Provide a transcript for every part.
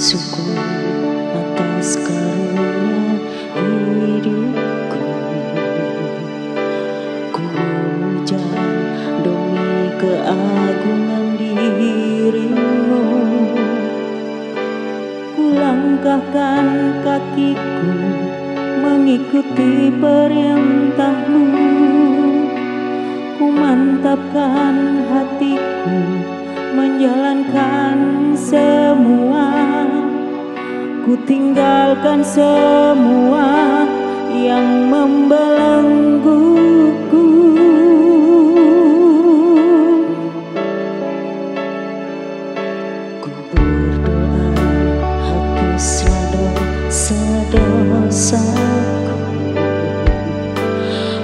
Sukun atas sekarang langkahkan kakiku mengikuti perintahmu. Ku mantapkan hatiku menjalankan semua. Ku tinggalkan semua yang membelengguku dosa-dosaku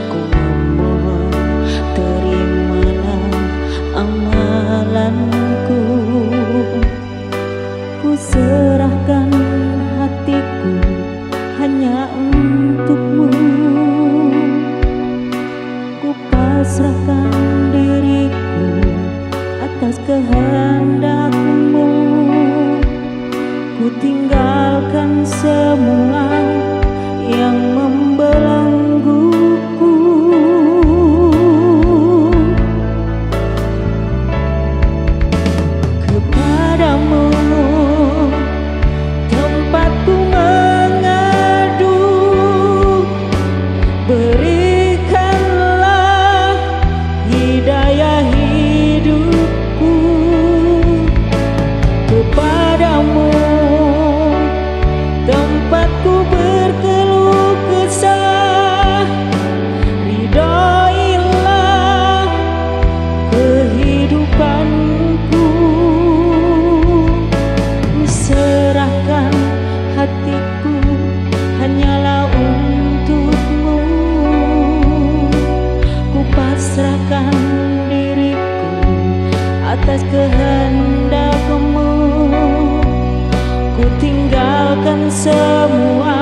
Ku memohon terimalah amalanku. Ku serahkan hatiku hanya untukmu. Ku pasrahkan diriku atas kehendakmu semua